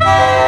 Bye.